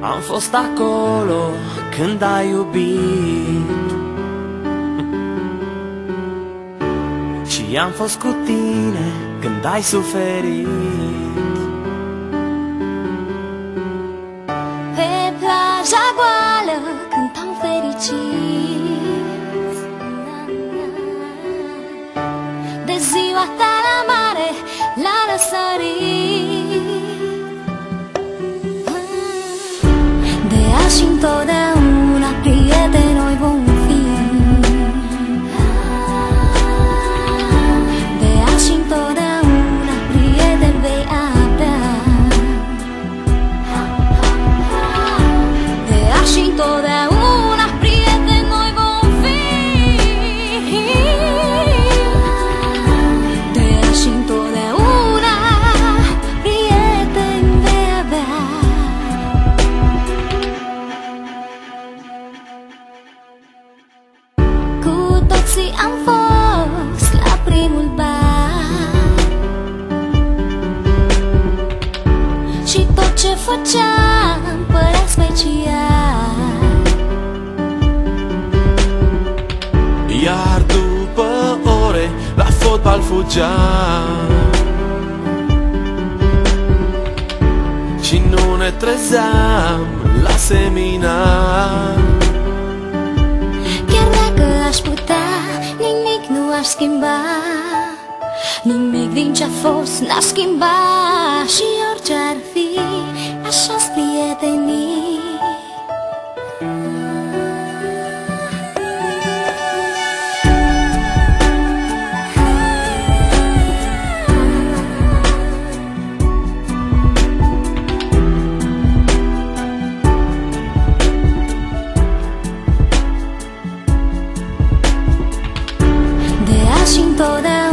Am fost acolo când ai iubit. Și am fost cu tine când ai suferit. Pe plaja goală cântam fericit. De ziua ta la mare, la răsărit 心とな Cu toții am fost la primul bar Și tot ce făceam părea special. Iar după ore la fotbal fugeam. Și nu ne trezeam la seminar nimic nu aș schimba. Nimic din ce-a fost n-aș schimba. Și orice ar fi, așa-s prietenii 大人